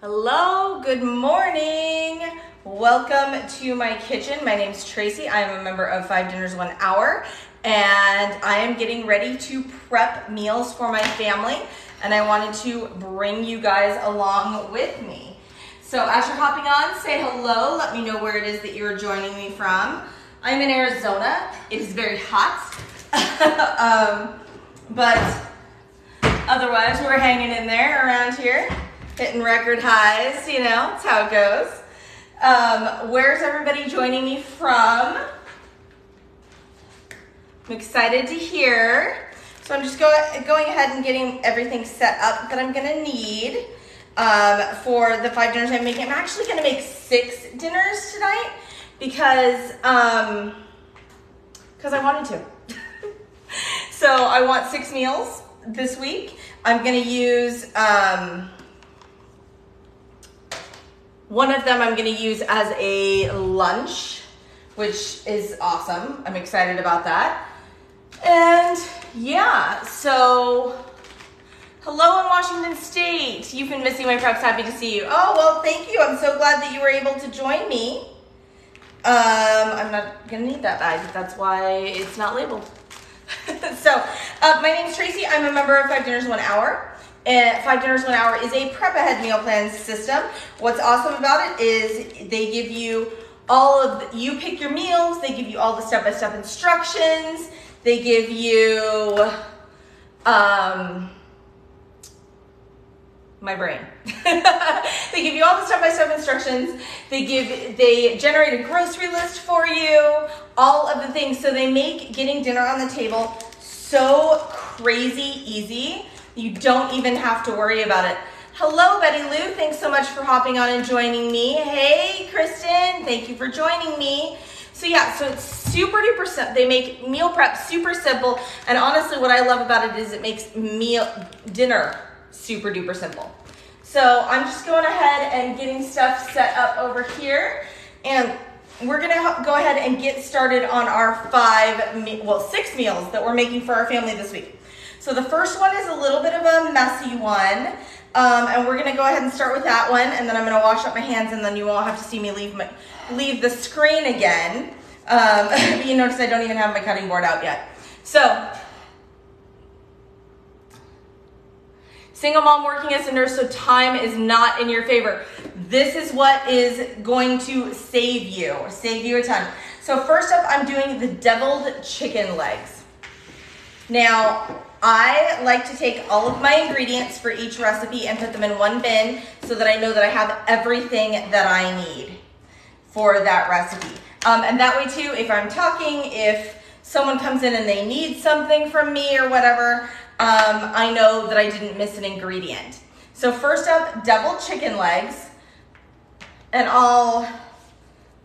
Hello, good morning. Welcome to my kitchen. My name's Tracie. I am a member of Five Dinners One Hour, and I am getting ready to prep meals for my family, and I wanted to bring you guys along with me. So as you're hopping on, say hello. Let me know where it is that you're joining me from. I'm in Arizona. It is very hot, um, but otherwise we're hanging in there around here hitting record highs, you know, that's how it goes. Um, where's everybody joining me from? I'm excited to hear. So I'm just go, going ahead and getting everything set up that I'm gonna need um, for the five dinners I'm making. I'm actually gonna make six dinners tonight because um, because I wanted to. so I want six meals this week. I'm gonna use um, one of them I'm gonna use as a lunch, which is awesome. I'm excited about that. And yeah, so hello in Washington State. You've been missing my preps, happy to see you. Oh, well, thank you. I'm so glad that you were able to join me. Um, I'm not gonna need that bag, that's why it's not labeled. so, uh, my name is Tracie. I'm a member of Five Dinners One Hour. Five Dinners One Hour is a prep ahead meal plan system. What's awesome about it is they give you all of, the, you pick your meals, they give you all the step-by-step -step instructions, they give you, um, my brain. they give you all the step-by-step -step instructions. They give, they generate a grocery list for you, all of the things. So they make getting dinner on the table so crazy easy you don't even have to worry about it. Hello, Betty Lou. Thanks so much for hopping on and joining me. Hey, Kristen. Thank you for joining me. So yeah, so it's super duper simple. They make meal prep super simple. And honestly, what I love about it is it makes meal dinner super duper simple. So I'm just going ahead and getting stuff set up over here. And we're gonna go ahead and get started on our five, well, six meals that we're making for our family this week. So the first one is a little bit of a messy one. Um, and we're gonna go ahead and start with that one and then I'm gonna wash up my hands and then you won't have to see me leave, my, leave the screen again. Um, you notice I don't even have my cutting board out yet. So, single mom working as a nurse, so time is not in your favor. This is what is going to save you, save you a ton. So first up, I'm doing the deviled chicken legs. Now, I like to take all of my ingredients for each recipe and put them in one bin so that I know that I have everything that I need for that recipe. Um, and that way too, if I'm talking, if someone comes in and they need something from me or whatever, um, I know that I didn't miss an ingredient. So first up, double chicken legs. And I'll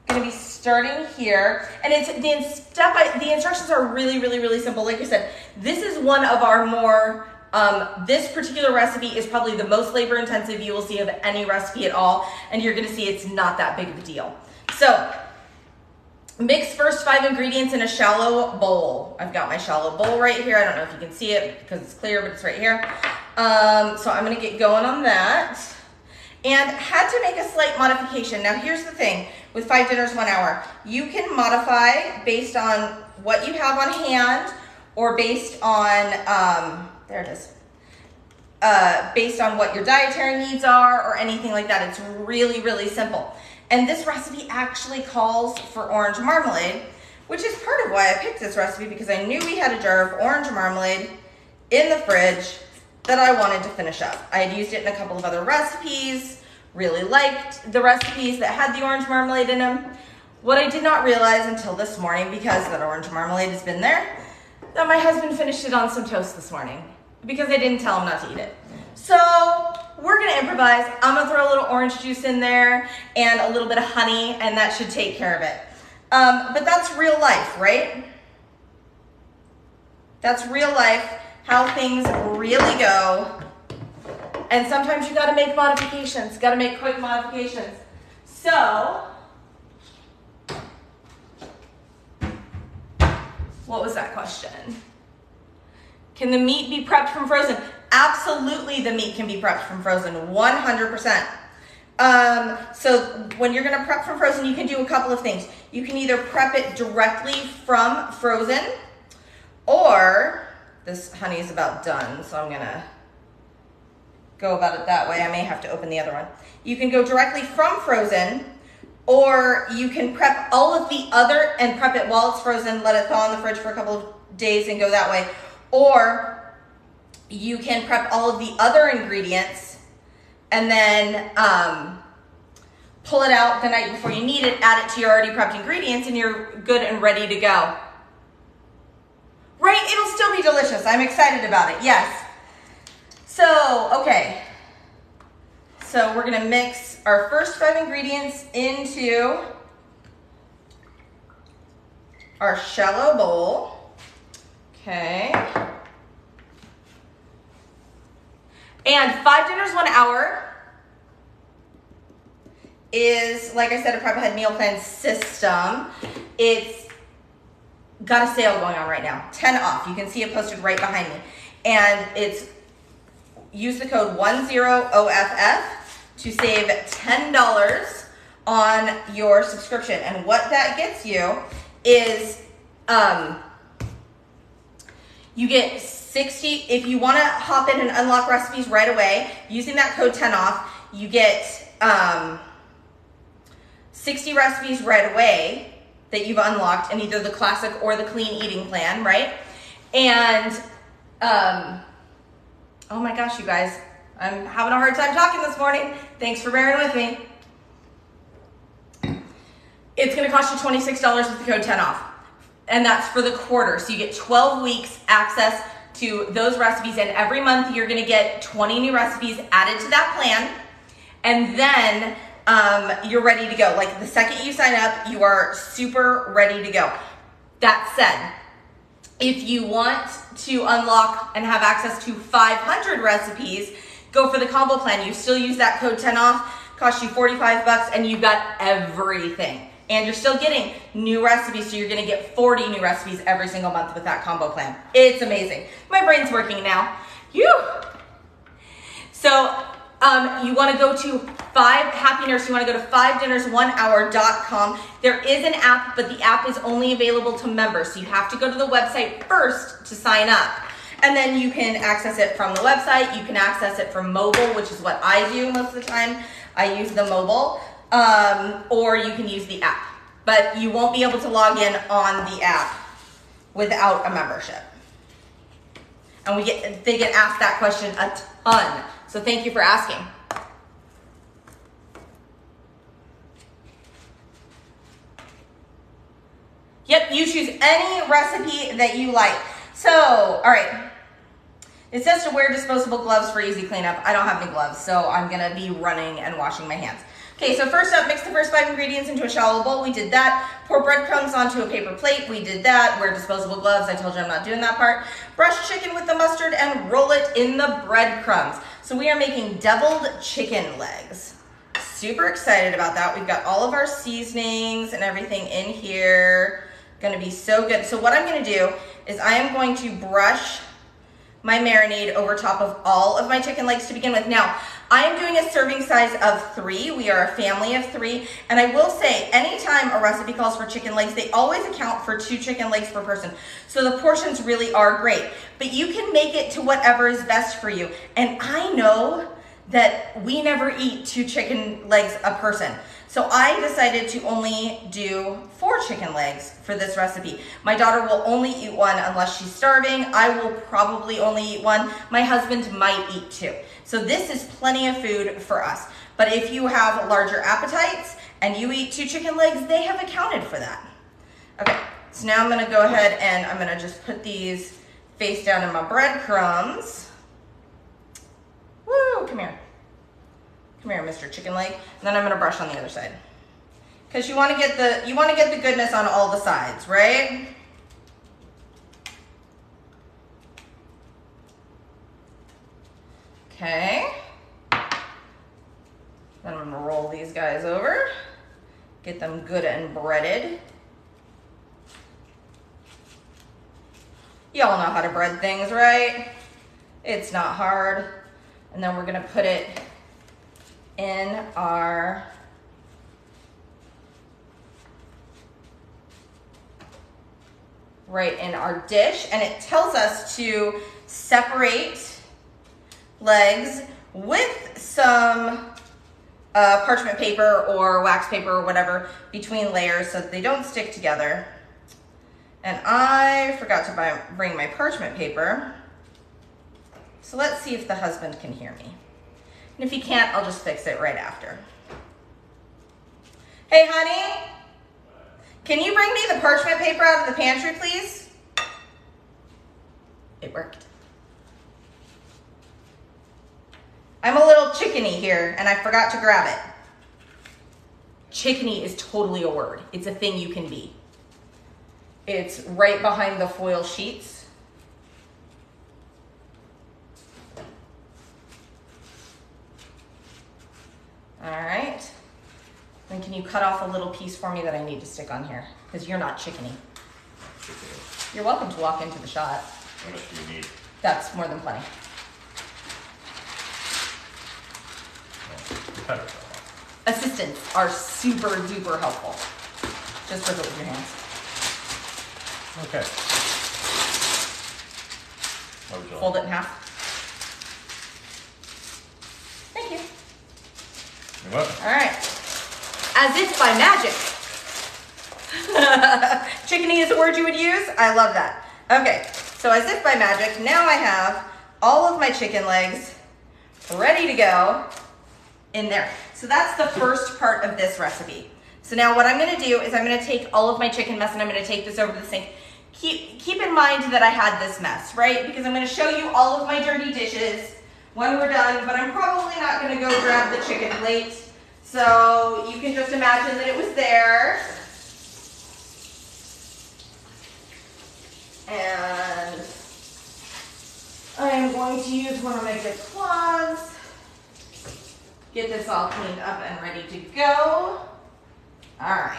gonna be starting here. And it's the step the instructions are really, really, really simple. Like I said, this is one of our more um, this particular recipe is probably the most labor intensive you will see of any recipe at all, and you're gonna see it's not that big of a deal. So, mix first five ingredients in a shallow bowl. I've got my shallow bowl right here. I don't know if you can see it because it's clear, but it's right here. Um, so I'm gonna get going on that. And had to make a slight modification. Now here's the thing, with five dinners, one hour. You can modify based on what you have on hand or based on, um, there it is, uh, based on what your dietary needs are or anything like that. It's really, really simple. And this recipe actually calls for orange marmalade, which is part of why I picked this recipe because I knew we had a jar of orange marmalade in the fridge that I wanted to finish up. I had used it in a couple of other recipes really liked the recipes that had the orange marmalade in them. What I did not realize until this morning, because that orange marmalade has been there, that my husband finished it on some toast this morning because I didn't tell him not to eat it. So we're gonna improvise. I'm gonna throw a little orange juice in there and a little bit of honey and that should take care of it. Um, but that's real life, right? That's real life, how things really go and sometimes you gotta make modifications, gotta make quick modifications. So, what was that question? Can the meat be prepped from frozen? Absolutely the meat can be prepped from frozen, 100%. Um, so when you're gonna prep from frozen, you can do a couple of things. You can either prep it directly from frozen, or this honey is about done, so I'm gonna go about it that way. I may have to open the other one. You can go directly from frozen, or you can prep all of the other and prep it while it's frozen, let it thaw in the fridge for a couple of days and go that way. Or you can prep all of the other ingredients and then um, pull it out the night before you need it, add it to your already prepped ingredients, and you're good and ready to go. Right? It'll still be delicious. I'm excited about it. Yes. So, okay. So we're gonna mix our first five ingredients into our shallow bowl. Okay. And five dinners, one hour is, like I said, a prep ahead meal plan system. It's got a sale going on right now, 10 off. You can see it posted right behind me. And it's use the code 10OFF to save $10 on your subscription. And what that gets you is um, you get 60, if you wanna hop in and unlock recipes right away, using that code 10 off, you get um, 60 recipes right away that you've unlocked in either the classic or the clean eating plan, right? And, um, oh my gosh, you guys, I'm having a hard time talking this morning. Thanks for bearing with me. It's gonna cost you $26 with the code 10 off. And that's for the quarter. So you get 12 weeks access to those recipes. And every month you're gonna get 20 new recipes added to that plan. And then um, you're ready to go. Like the second you sign up, you are super ready to go. That said, if you want to unlock and have access to 500 recipes, go for the combo plan. You still use that code 10 off, cost you 45 bucks, and you've got everything. And you're still getting new recipes, so you're gonna get 40 new recipes every single month with that combo plan. It's amazing. My brain's working now. You. So um, you want to go to five happy nurse. You want to go to five dinners one hour.com. There is an app, but the app is only available to members. So you have to go to the website first to sign up. And then you can access it from the website. You can access it from mobile, which is what I do most of the time. I use the mobile, um, or you can use the app. But you won't be able to log in on the app without a membership. And we get they get asked that question a ton. So thank you for asking. Yep, you choose any recipe that you like. So, all right. It says to wear disposable gloves for easy cleanup. I don't have any gloves, so I'm gonna be running and washing my hands. Okay, so first up, mix the first five ingredients into a shallow bowl. We did that. Pour breadcrumbs onto a paper plate. We did that. Wear disposable gloves. I told you I'm not doing that part. Brush chicken with the mustard and roll it in the breadcrumbs. So we are making deviled chicken legs. Super excited about that. We've got all of our seasonings and everything in here. Gonna be so good. So what I'm gonna do is I am going to brush my marinade over top of all of my chicken legs to begin with. Now, I am doing a serving size of three. We are a family of three. And I will say, anytime a recipe calls for chicken legs, they always account for two chicken legs per person. So the portions really are great. But you can make it to whatever is best for you. And I know that we never eat two chicken legs a person. So I decided to only do four chicken legs for this recipe. My daughter will only eat one unless she's starving. I will probably only eat one. My husband might eat two. So this is plenty of food for us. But if you have larger appetites and you eat two chicken legs, they have accounted for that. Okay, so now I'm gonna go ahead and I'm gonna just put these face down in my breadcrumbs. Woo, come here. Come here, Mr. Chicken Leg. And then I'm gonna brush on the other side. Because you wanna get the you wanna get the goodness on all the sides, right? Okay. Then I'm gonna roll these guys over. Get them good and breaded. Y'all know how to bread things, right? It's not hard. And then we're gonna put it in our right in our dish and it tells us to separate legs with some uh, parchment paper or wax paper or whatever between layers so that they don't stick together. And I forgot to buy, bring my parchment paper. So let's see if the husband can hear me. And if he can't, I'll just fix it right after. Hey, honey, can you bring me the parchment paper out of the pantry, please? It worked. I'm a little chickeny here and I forgot to grab it. Chickeny is totally a word. It's a thing you can be. It's right behind the foil sheets. All right. Then can you cut off a little piece for me that I need to stick on here? Because you're not chickeny. You're welcome to walk into the shot. What else do you need? That's more than plenty. Cut it off. Assistants are super duper helpful. Just rip it with your hands. Okay. What would you Fold like? it in half. Thank you. You're welcome. All right. As if by magic. Chickeny is a word you would use? I love that. Okay, so as if by magic, now I have all of my chicken legs ready to go in there. So that's the first part of this recipe. So now what I'm gonna do is I'm gonna take all of my chicken mess and I'm gonna take this over the sink. Keep, keep in mind that I had this mess, right? Because I'm gonna show you all of my dirty dishes when we're done, but I'm probably not gonna go grab the chicken plate. So you can just imagine that it was there. And I am going to use one of my good claws. Get this all cleaned up and ready to go. All right,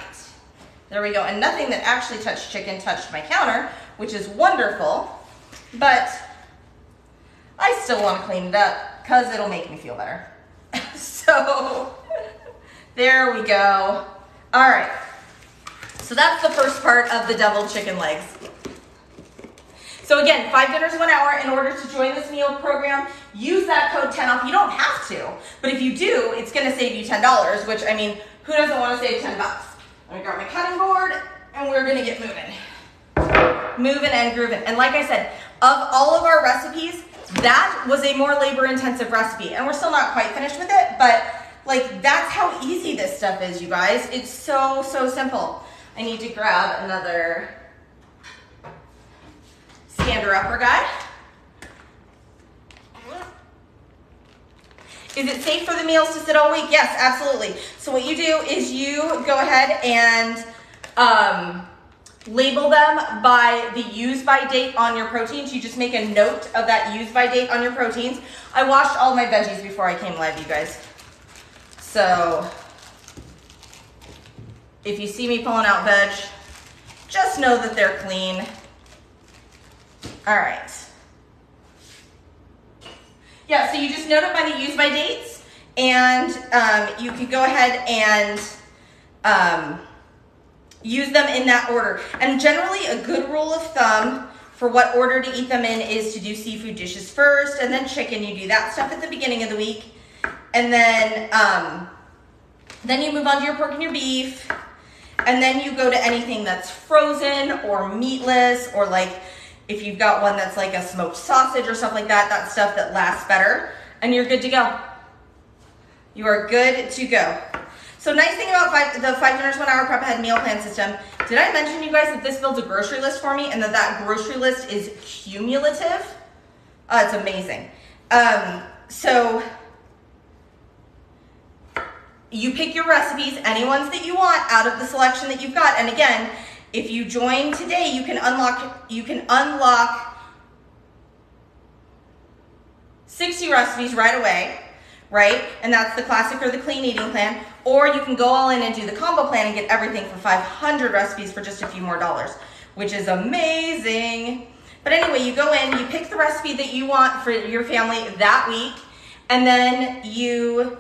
there we go. And nothing that actually touched chicken touched my counter, which is wonderful, but I still want to clean it up because it'll make me feel better. so there we go. All right, so that's the first part of the deviled chicken legs. So again, five dinners, one hour. In order to join this meal program, use that code 10 off. You don't have to, but if you do, it's gonna save you $10, which I mean, who doesn't wanna save 10 bucks? I'm gonna grab my cutting board and we're gonna get moving. Moving and grooving. And like I said, of all of our recipes, that was a more labor intensive recipe. And we're still not quite finished with it, but like that's how easy this stuff is, you guys. It's so, so simple. I need to grab another Stander upper guy. Is it safe for the meals to sit all week? Yes, absolutely. So what you do is you go ahead and um, label them by the use by date on your proteins. You just make a note of that use by date on your proteins. I washed all my veggies before I came live, you guys. So if you see me pulling out veg, just know that they're clean. All right. Yeah, so you just note it by the use by dates, and um, you can go ahead and um, use them in that order. And generally, a good rule of thumb for what order to eat them in is to do seafood dishes first, and then chicken. You do that stuff at the beginning of the week, and then um, then you move on to your pork and your beef, and then you go to anything that's frozen or meatless or like if you've got one that's like a smoked sausage or stuff like that, that stuff that lasts better, and you're good to go. You are good to go. So nice thing about five, the five dinners, one hour prep ahead meal plan system. Did I mention you guys that this builds a grocery list for me and that that grocery list is cumulative? Uh, it's amazing. Um, so you pick your recipes, any ones that you want out of the selection that you've got. And again, if you join today, you can unlock you can unlock 60 recipes right away, right? And that's the classic or the clean eating plan. Or you can go all in and do the combo plan and get everything for 500 recipes for just a few more dollars, which is amazing. But anyway, you go in, you pick the recipe that you want for your family that week, and then you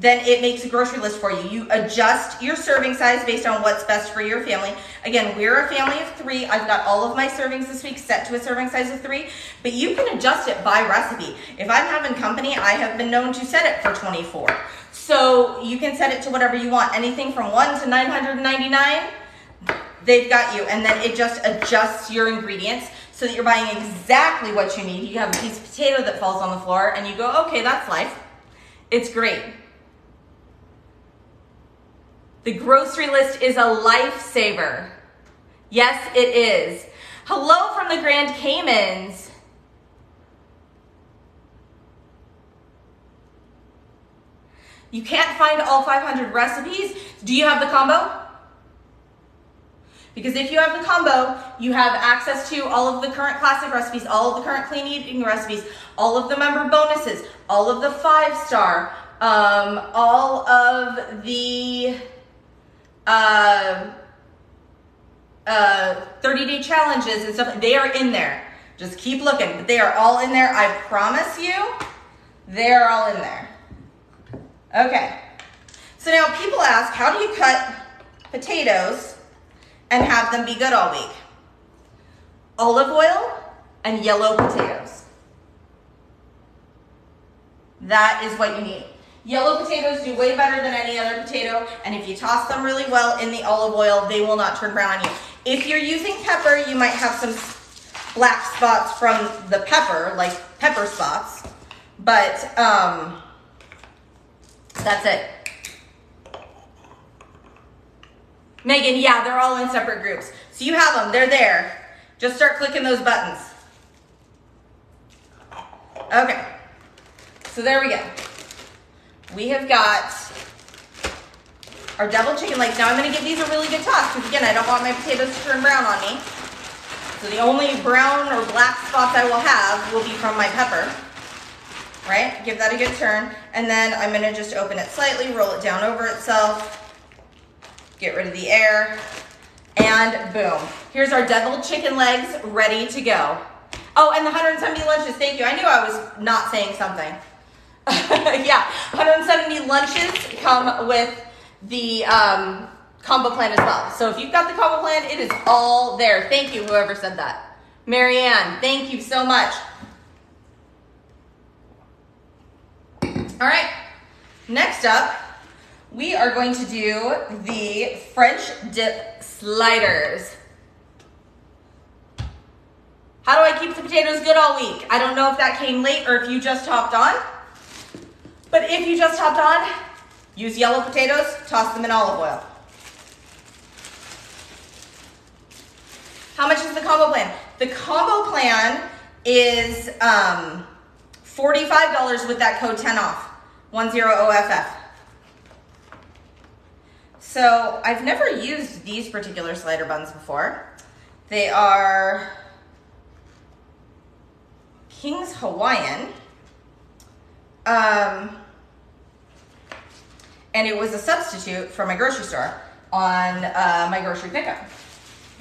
then it makes a grocery list for you. You adjust your serving size based on what's best for your family. Again, we're a family of three. I've got all of my servings this week set to a serving size of three, but you can adjust it by recipe. If I'm having company, I have been known to set it for 24. So you can set it to whatever you want. Anything from one to 999, they've got you. And then it just adjusts your ingredients so that you're buying exactly what you need. You have a piece of potato that falls on the floor and you go, okay, that's life. It's great. The grocery list is a lifesaver. Yes, it is. Hello from the Grand Caymans. You can't find all 500 recipes. Do you have the combo? Because if you have the combo, you have access to all of the current classic recipes, all of the current clean eating recipes, all of the member bonuses, all of the five star, um, all of the uh, uh, 30 day challenges and stuff. They are in there. Just keep looking. But they are all in there. I promise you, they're all in there. Okay. So now people ask, how do you cut potatoes and have them be good all week? Olive oil and yellow potatoes. That is what you need. Yellow potatoes do way better than any other potato, and if you toss them really well in the olive oil, they will not turn brown on you. If you're using pepper, you might have some black spots from the pepper, like pepper spots, but um, that's it. Megan, yeah, they're all in separate groups. So you have them, they're there. Just start clicking those buttons. Okay, so there we go. We have got our deviled chicken legs. Now I'm gonna give these a really good toss because again, I don't want my potatoes to turn brown on me. So the only brown or black spots I will have will be from my pepper. Right, give that a good turn. And then I'm gonna just open it slightly, roll it down over itself, get rid of the air, and boom. Here's our deviled chicken legs ready to go. Oh, and the 170 lunches, thank you. I knew I was not saying something. yeah, 170 lunches come with the um, combo plan as well. So if you've got the combo plan, it is all there. Thank you, whoever said that. Marianne, thank you so much. All right, next up, we are going to do the French dip sliders. How do I keep the potatoes good all week? I don't know if that came late or if you just hopped on. But if you just hopped on, use yellow potatoes, toss them in olive oil. How much is the combo plan? The combo plan is um, $45 with that code 10 off, 10OFF. So I've never used these particular slider buns before. They are King's Hawaiian. Um, and it was a substitute for my grocery store on uh, my grocery pickup.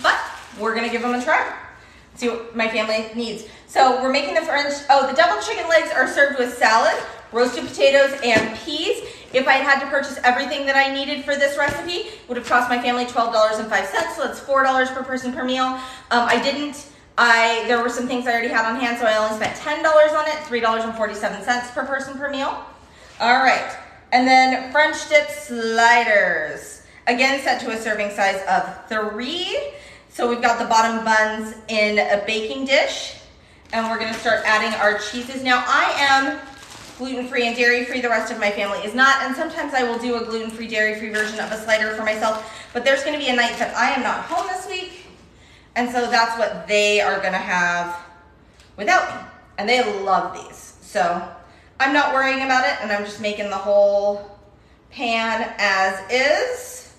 But we're gonna give them a try. See what my family needs. So we're making the French, oh, the deviled chicken legs are served with salad, roasted potatoes, and peas. If I had had to purchase everything that I needed for this recipe, would have cost my family $12.05, so that's $4 per person per meal. Um, I didn't, I there were some things I already had on hand, so I only spent $10 on it, $3.47 per person per meal. All right, and then French dip sliders. Again, set to a serving size of three. So we've got the bottom buns in a baking dish, and we're gonna start adding our cheeses. Now I am gluten-free and dairy-free. The rest of my family is not, and sometimes I will do a gluten-free, dairy-free version of a slider for myself, but there's gonna be a night that I am not home this week, and so that's what they are gonna have without me. And they love these. So I'm not worrying about it, and I'm just making the whole pan as is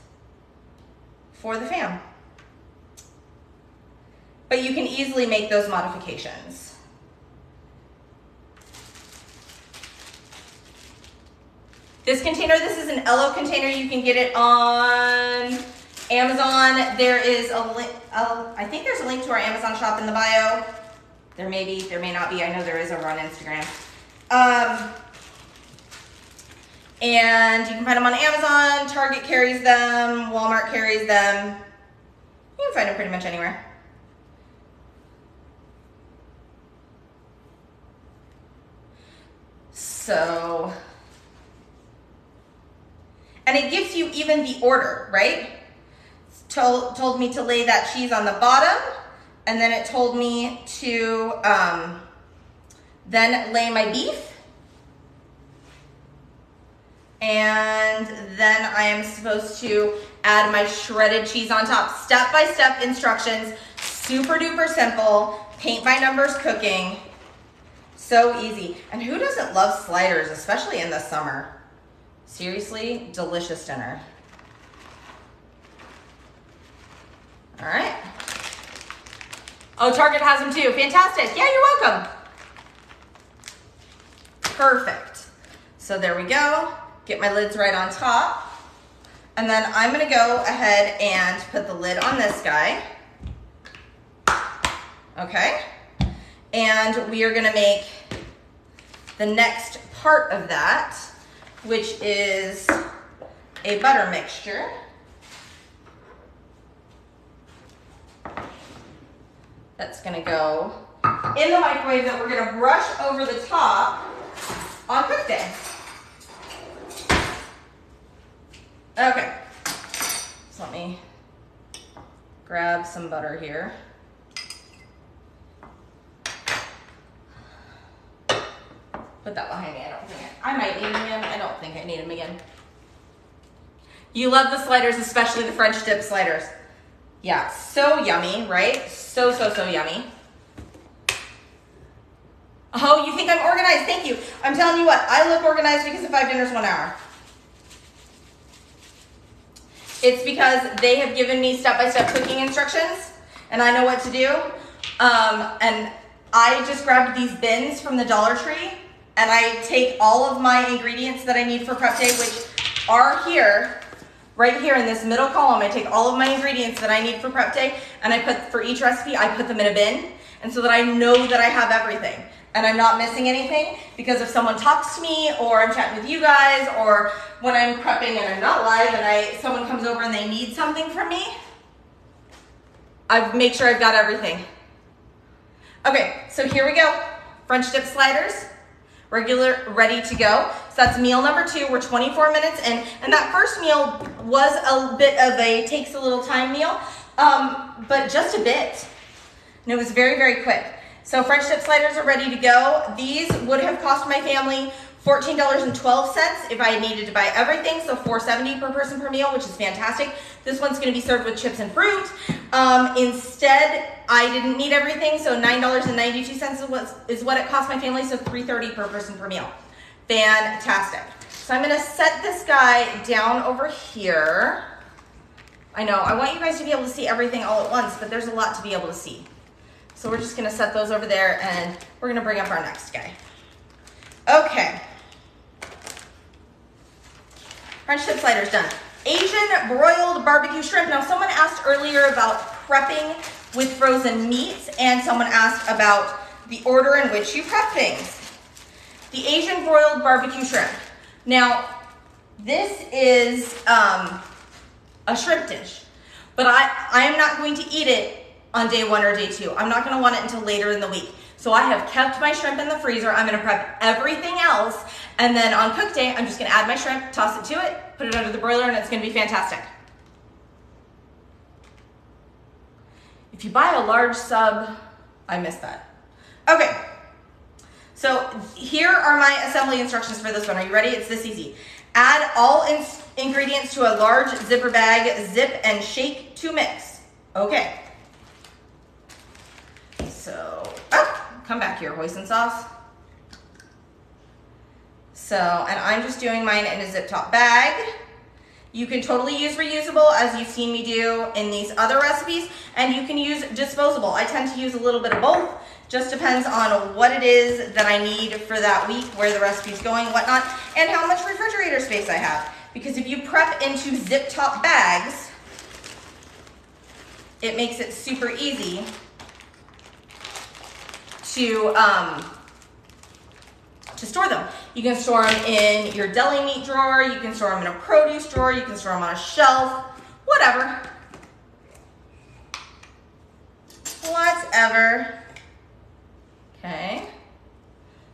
for the fam. But you can easily make those modifications. This container, this is an Ello container. You can get it on Amazon. There is a link, I think there's a link to our Amazon shop in the bio. There may be, there may not be. I know there is over on Instagram. Um, And you can find them on Amazon, Target carries them, Walmart carries them. You can find them pretty much anywhere. So, and it gives you even the order, right? Told, told me to lay that cheese on the bottom, and then it told me to um, then lay my beef. And then I am supposed to add my shredded cheese on top. Step-by-step -step instructions, super duper simple, paint by numbers cooking. So easy. And who doesn't love sliders, especially in the summer? Seriously, delicious dinner. All right. Oh, Target has them too. Fantastic. Yeah, you're welcome. Perfect. So there we go. Get my lids right on top. And then I'm gonna go ahead and put the lid on this guy. Okay. And we are gonna make the next part of that, which is a butter mixture. That's gonna go in the microwave that we're gonna brush over the top on cook day. Okay, so let me grab some butter here. Put that behind me, I don't think I, I might need them again, I don't think I need them again. You love the sliders, especially the French dip sliders. Yeah, so yummy, right? So, so, so yummy. Oh, you think I'm organized? Thank you. I'm telling you what, I look organized because of five dinners, one hour. It's because they have given me step-by-step cooking instructions and I know what to do. Um, and I just grabbed these bins from the Dollar Tree and I take all of my ingredients that I need for prep day, which are here, right here in this middle column. I take all of my ingredients that I need for prep day and I put, for each recipe, I put them in a bin. And so that I know that I have everything and I'm not missing anything because if someone talks to me or I'm chatting with you guys or when I'm prepping and I'm not live and I someone comes over and they need something from me, I make sure I've got everything. Okay, so here we go. French dip sliders, regular, ready to go. So that's meal number two. We're 24 minutes in. And that first meal was a bit of a takes a little time meal, um, but just a bit. And it was very, very quick. So French dip sliders are ready to go. These would have cost my family $14.12 if I needed to buy everything, so $4.70 per person per meal, which is fantastic. This one's gonna be served with chips and fruit. Um, instead, I didn't need everything, so $9.92 is what, it cost my family, so $3.30 per person per meal. Fantastic. So I'm gonna set this guy down over here. I know, I want you guys to be able to see everything all at once, but there's a lot to be able to see. So we're just gonna set those over there and we're gonna bring up our next guy. Okay. French dip sliders done. Asian broiled barbecue shrimp. Now someone asked earlier about prepping with frozen meats and someone asked about the order in which you prep things. The Asian broiled barbecue shrimp. Now, this is um, a shrimp dish, but I, I am not going to eat it on day one or day two. I'm not gonna want it until later in the week. So I have kept my shrimp in the freezer. I'm gonna prep everything else. And then on cook day, I'm just gonna add my shrimp, toss it to it, put it under the broiler, and it's gonna be fantastic. If you buy a large sub, I missed that. Okay, so here are my assembly instructions for this one. Are you ready? It's this easy. Add all in ingredients to a large zipper bag, zip and shake to mix. Okay, so, oh, come back here, hoisin sauce. So, and I'm just doing mine in a zip top bag. You can totally use reusable as you've seen me do in these other recipes, and you can use disposable. I tend to use a little bit of both. Just depends on what it is that I need for that week, where the recipe's going, whatnot, and how much refrigerator space I have. Because if you prep into zip top bags, it makes it super easy to um, to store them. You can store them in your deli meat drawer. You can store them in a produce drawer. You can store them on a shelf, whatever. Whatever. Okay.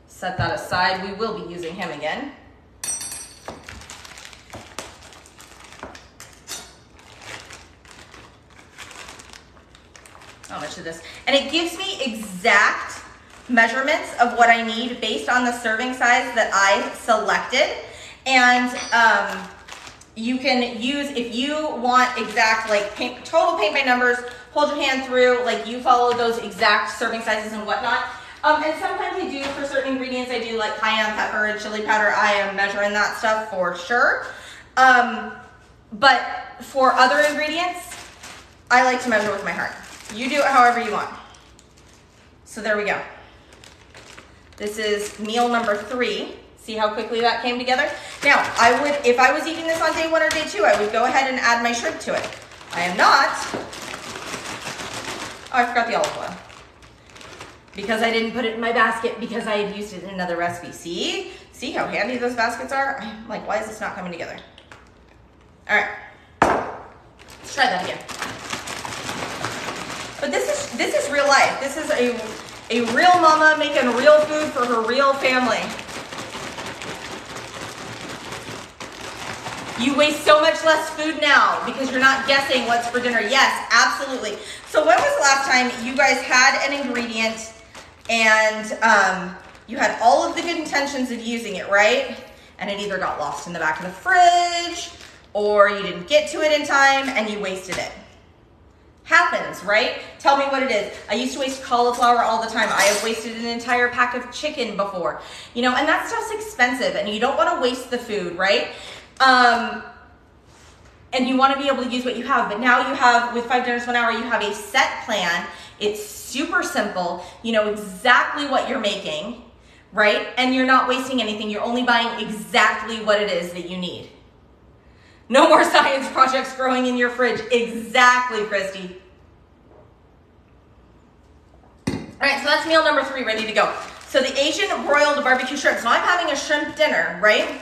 Set that aside. We will be using him again. How much of this? And it gives me exact measurements of what I need based on the serving size that I selected. And um, you can use, if you want exact like paint, total paint by numbers, hold your hand through, like you follow those exact serving sizes and whatnot. Um, and sometimes I do for certain ingredients, I do like cayenne pepper and chili powder. I am measuring that stuff for sure. Um, but for other ingredients, I like to measure with my heart. You do it however you want. So there we go. This is meal number three. See how quickly that came together? Now, I would, if I was eating this on day one or day two, I would go ahead and add my shrimp to it. I am not. Oh, I forgot the olive oil. Because I didn't put it in my basket because I had used it in another recipe. See? See how handy those baskets are? I'm like, why is this not coming together? All right. Let's try that again. But this is this is real life. This is a a real mama making real food for her real family. You waste so much less food now because you're not guessing what's for dinner. Yes, absolutely. So when was the last time you guys had an ingredient and um, you had all of the good intentions of using it, right? And it either got lost in the back of the fridge or you didn't get to it in time and you wasted it. Happens, right? Tell me what it is. I used to waste cauliflower all the time. I have wasted an entire pack of chicken before. You know, and that stuff's expensive and you don't want to waste the food, right? Um, and you want to be able to use what you have. But now you have, with Five Dinners One Hour, you have a set plan. It's super simple. You know exactly what you're making, right? And you're not wasting anything. You're only buying exactly what it is that you need. No more science projects growing in your fridge. Exactly, Christy. All right, so that's meal number three ready to go. So the Asian broiled barbecue shrimp. So I'm having a shrimp dinner, right?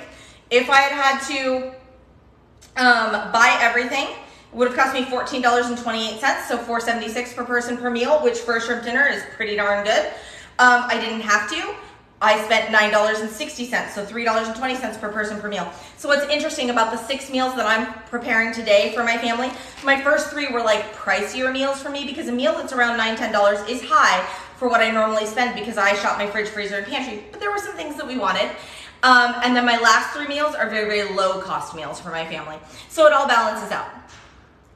If I had had to um, buy everything, it would have cost me $14.28, so $4.76 per person per meal, which for a shrimp dinner is pretty darn good. Um, I didn't have to. I spent $9.60, so $3.20 per person per meal. So what's interesting about the six meals that I'm preparing today for my family, my first three were like pricier meals for me because a meal that's around $9, $10 is high for what I normally spend because I shop my fridge, freezer, and pantry. But there were some things that we wanted. Um, and then my last three meals are very, very low cost meals for my family. So it all balances out.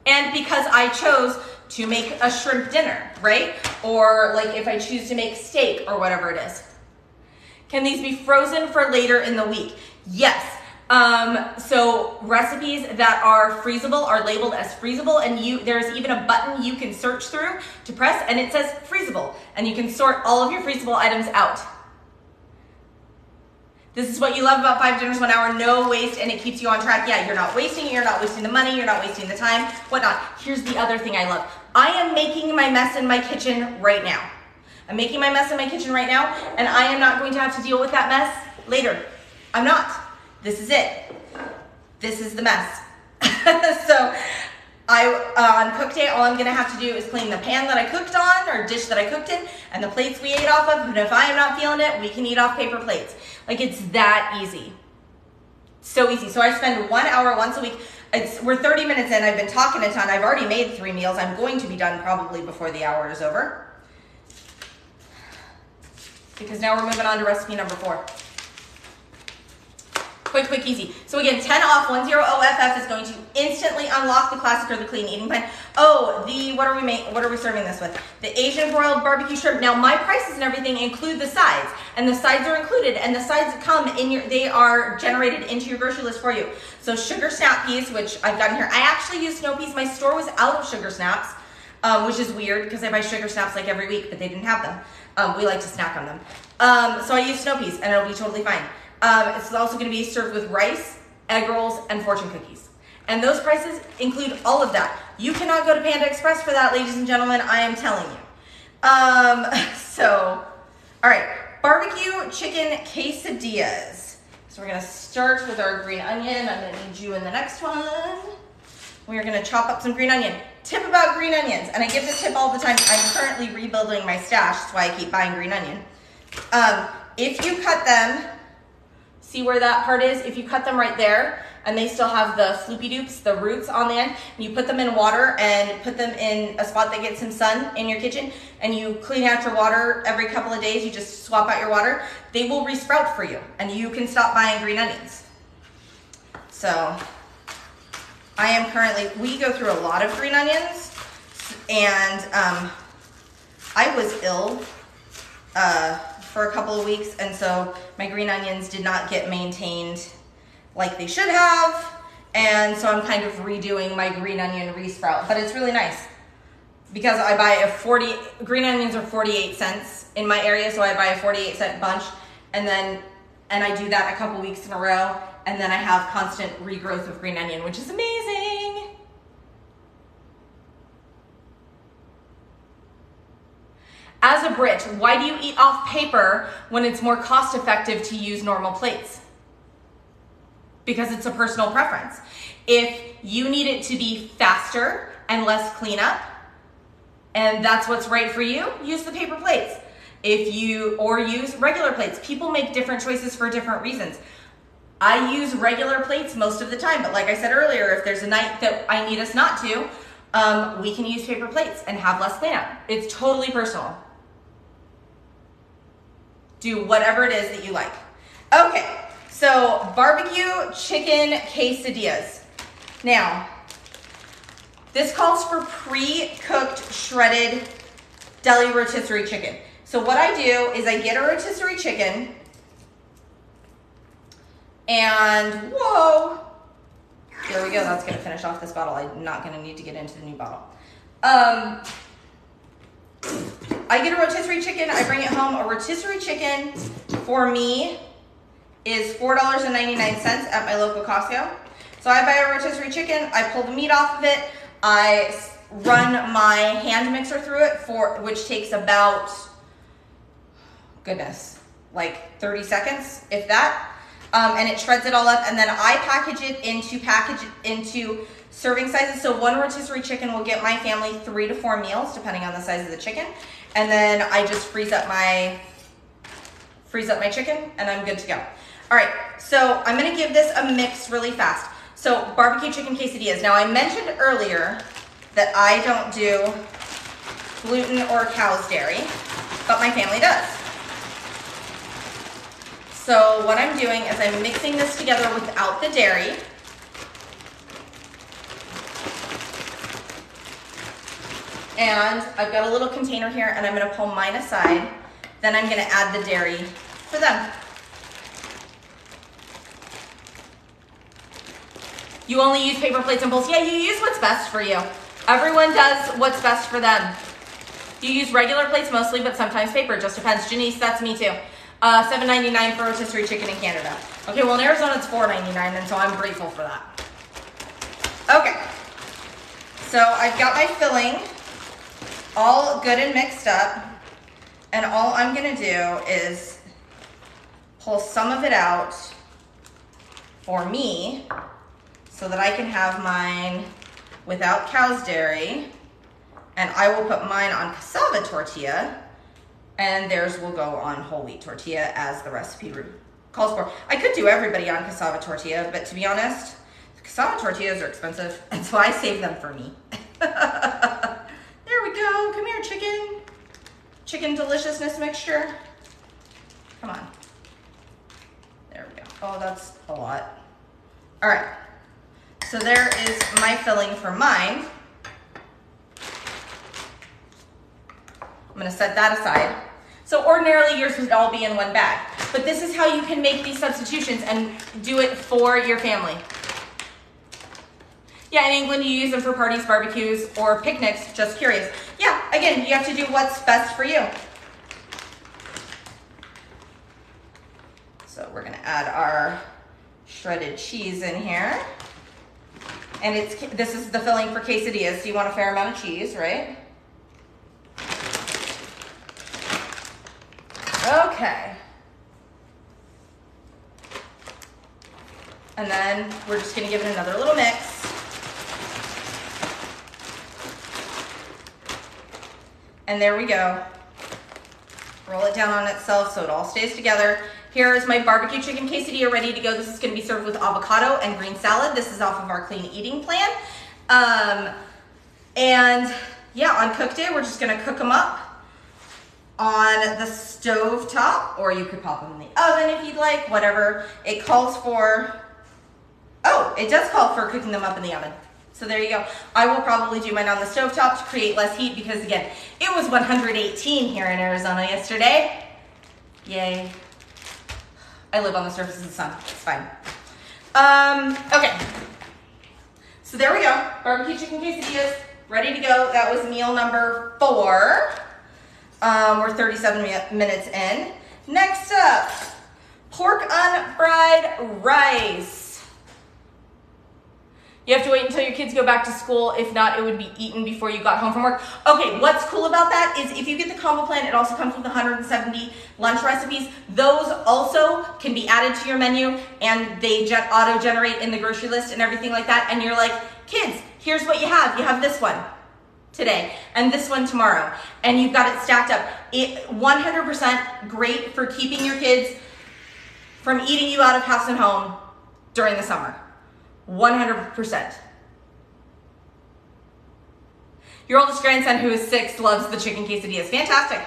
And because I chose to make a shrimp dinner, right? Or like if I choose to make steak or whatever it is. Can these be frozen for later in the week? Yes. Um, so recipes that are freezable are labeled as freezable and you there's even a button you can search through to press and it says freezable and you can sort all of your freezable items out. This is what you love about five dinners one hour, no waste, and it keeps you on track. Yeah, you're not wasting it, you're not wasting the money, you're not wasting the time, whatnot. Here's the other thing I love. I am making my mess in my kitchen right now. I'm making my mess in my kitchen right now, and I am not going to have to deal with that mess later. I'm not. This is it. This is the mess. so I uh, on cook day, all I'm gonna have to do is clean the pan that I cooked on or dish that I cooked in and the plates we ate off of. And if I am not feeling it, we can eat off paper plates. Like it's that easy. So easy. So I spend one hour once a week. It's, we're 30 minutes in. I've been talking a ton. I've already made three meals. I'm going to be done probably before the hour is over because now we're moving on to recipe number four. Quick, quick, easy. So again, 10 off 10OFF is going to instantly unlock the classic or the clean eating plan. Oh, the, what are we what are we serving this with? The Asian broiled barbecue shrimp. Now my prices and everything include the sides and the sides are included and the sides come in your, they are generated into your grocery list for you. So sugar snap peas, which I've gotten here. I actually use snow peas. My store was out of sugar snaps, um, which is weird because I buy sugar snaps like every week, but they didn't have them. Um, we like to snack on them. Um, so I use snow peas and it'll be totally fine. Um, it's also gonna be served with rice, egg rolls, and fortune cookies. And those prices include all of that. You cannot go to Panda Express for that, ladies and gentlemen, I am telling you. Um, so, all right, barbecue chicken quesadillas. So we're gonna start with our green onion. I'm gonna need you in the next one. We are gonna chop up some green onion. Tip about green onions, and I give this tip all the time. I'm currently rebuilding my stash, that's why I keep buying green onion. Um, if you cut them, see where that part is? If you cut them right there, and they still have the floopy doops, the roots on the end, and you put them in water and put them in a spot that gets some sun in your kitchen, and you clean out your water every couple of days, you just swap out your water, they will resprout for you, and you can stop buying green onions. So, I am currently, we go through a lot of green onions, and um, I was ill uh, for a couple of weeks, and so my green onions did not get maintained like they should have, and so I'm kind of redoing my green onion resprout, but it's really nice because I buy a 40, green onions are 48 cents in my area, so I buy a 48 cent bunch, and then, and I do that a couple weeks in a row, and then I have constant regrowth of green onion, which is amazing. As a Brit, why do you eat off paper when it's more cost effective to use normal plates? Because it's a personal preference. If you need it to be faster and less cleanup, and that's what's right for you, use the paper plates. If you, or use regular plates. People make different choices for different reasons. I use regular plates most of the time, but like I said earlier, if there's a night that I need us not to, um, we can use paper plates and have less cleanup. It's totally personal. Do whatever it is that you like. Okay, so barbecue chicken quesadillas. Now, this calls for pre-cooked shredded deli rotisserie chicken. So what I do is I get a rotisserie chicken and whoa, there we go. That's gonna finish off this bottle. I'm not gonna need to get into the new bottle. Um, I get a rotisserie chicken, I bring it home. A rotisserie chicken for me is $4.99 at my local Costco. So I buy a rotisserie chicken, I pull the meat off of it, I run my hand mixer through it for which takes about goodness, like 30 seconds, if that. Um, and it shreds it all up and then I package it into package into serving sizes. So one rotisserie chicken will get my family three to four meals, depending on the size of the chicken. And then I just freeze up my freeze up my chicken and I'm good to go. All right, so I'm gonna give this a mix really fast. So barbecue chicken quesadillas. Now I mentioned earlier that I don't do gluten or cow's dairy, but my family does. So what I'm doing is I'm mixing this together without the dairy. And I've got a little container here and I'm gonna pull mine aside. Then I'm gonna add the dairy for them. You only use paper plates and bowls. Yeah, you use what's best for you. Everyone does what's best for them. You use regular plates mostly, but sometimes paper. Just depends. Janice, that's me too. Uh, $7.99 for rotisserie chicken in Canada. Okay, well in Arizona it's $4.99, and so I'm grateful for that. Okay, so I've got my filling all good and mixed up, and all I'm gonna do is pull some of it out for me so that I can have mine without cow's dairy, and I will put mine on cassava tortilla, and theirs will go on whole wheat tortilla as the recipe calls for. I could do everybody on cassava tortilla, but to be honest, cassava tortillas are expensive, and so I save them for me. there we go. Come here, chicken. Chicken deliciousness mixture. Come on. There we go. Oh, that's a lot. All right. So there is my filling for mine. I'm gonna set that aside. So ordinarily yours would all be in one bag, but this is how you can make these substitutions and do it for your family. Yeah, in England you use them for parties, barbecues, or picnics, just curious. Yeah, again, you have to do what's best for you. So we're gonna add our shredded cheese in here. And it's this is the filling for quesadillas, so you want a fair amount of cheese, right? Okay. And then we're just gonna give it another little mix. And there we go. Roll it down on itself so it all stays together. Here is my barbecue chicken quesadilla ready to go. This is gonna be served with avocado and green salad. This is off of our clean eating plan. Um, and yeah, on cook day, we're just gonna cook them up on the stove top, or you could pop them in the oven if you'd like, whatever. It calls for, oh, it does call for cooking them up in the oven. So there you go. I will probably do mine on the stove top to create less heat because again, it was 118 here in Arizona yesterday. Yay. I live on the surface of the sun, it's fine. Um, okay. So there we go, barbecue chicken quesadillas, ready to go. That was meal number four. Um, we're 37 minutes in. Next up, pork unfried rice. You have to wait until your kids go back to school. If not, it would be eaten before you got home from work. Okay, what's cool about that is if you get the combo plan, it also comes with 170 lunch recipes. Those also can be added to your menu and they gen- auto generate in the grocery list and everything like that. And you're like, kids, here's what you have. You have this one today and this one tomorrow. And you've got it stacked up. It 100% great for keeping your kids from eating you out of house and home during the summer. 100% your oldest grandson who is six loves the chicken quesadillas fantastic.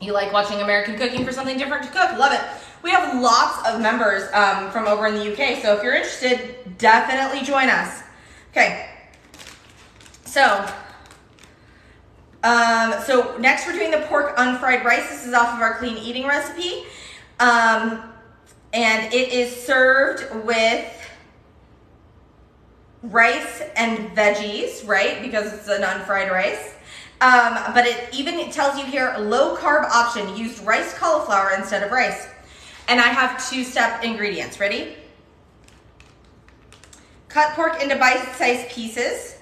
You like watching american cooking for something different to cook. Love it we have lots of members um, from over in the UK, so if you're interested, definitely join us. Okay, so um, so next we're doing the pork unfried rice. This is off of our clean eating recipe, um, and it is served with rice and veggies, right? Because it's an unfried rice. Um, but it even tells you here low carb option. Used rice cauliflower instead of rice. And I have two step ingredients. Ready? Cut pork into bite sized pieces.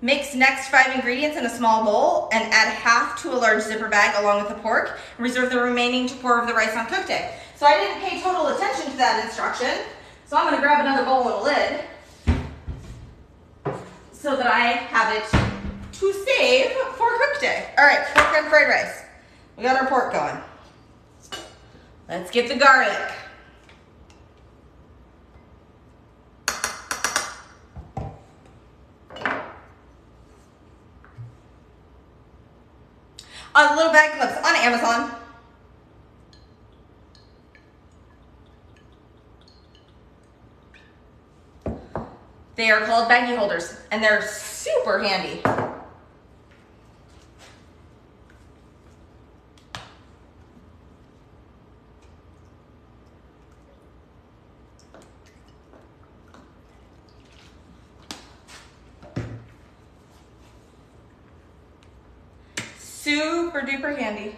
Mix next five ingredients in a small bowl and add half to a large zipper bag along with the pork. Reserve the remaining to pour over the rice on cook day. So I didn't pay total attention to that instruction. So I'm gonna grab another bowl and a lid so that I have it to save for cook day. All right, pork and fried rice. We got our pork going. Let's get the garlic. On little bag clips on Amazon. They are called baggie holders and they're super handy. Super duper handy.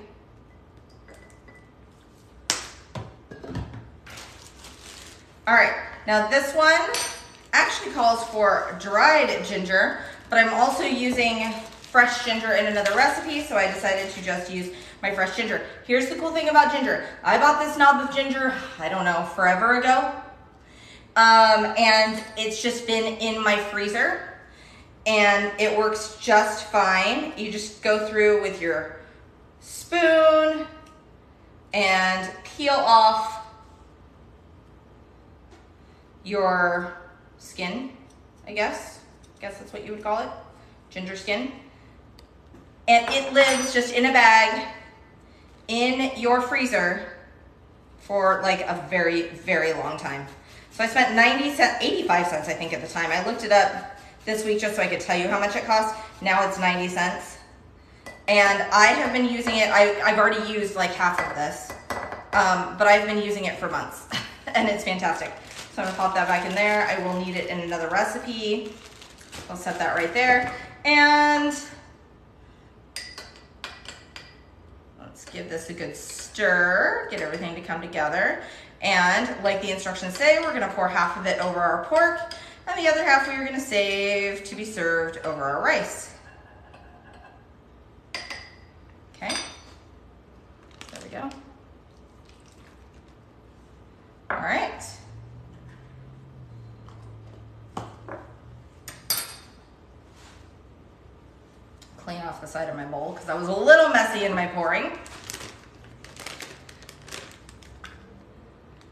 All right, now this one actually calls for dried ginger, but I'm also using fresh ginger in another recipe, so I decided to just use my fresh ginger. Here's the cool thing about ginger. I bought this knob of ginger, I don't know, forever ago. Um, and it's just been in my freezer and it works just fine. You just go through with your spoon and peel off your skin, I guess. Guess that's what you would call it, ginger skin. And it lives just in a bag in your freezer for like a very, very long time. So I spent 90 cents, 85 cents I think at the time. I looked it up this week just so I could tell you how much it costs. Now it's 90 cents. And I have been using it, I, I've already used like half of this, um, but I've been using it for months and it's fantastic. So I'm gonna pop that back in there. I will need it in another recipe. I'll set that right there. And let's give this a good stir, get everything to come together. And like the instructions say, we're gonna pour half of it over our pork and the other half we are gonna save to be served over our rice. Okay, there we go. All right. Clean off the side of my bowl because I was a little messy in my pouring.